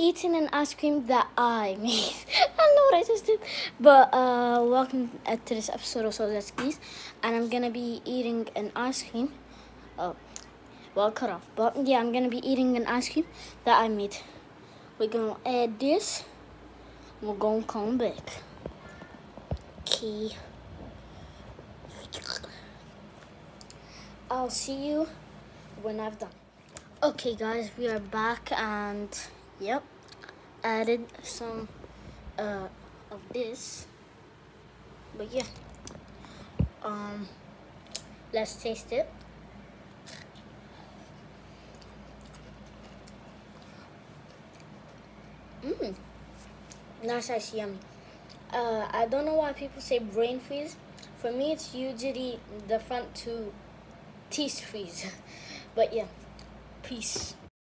eating an ice cream that I made. I don't know what I just did. But uh, welcome uh, to this episode of So Skis. And I'm gonna be eating an ice cream. Oh, well, cut off. But yeah, I'm gonna be eating an ice cream that I made. We're gonna add this. We're gonna come back. Okay. I'll see you when I've done. Okay guys, we are back and yep, added some uh, of this. But yeah, um, let's taste it. Mmm, nice ice yummy. Uh, I don't know why people say brain freeze. For me, it's usually the front two teeth freeze. but yeah, peace.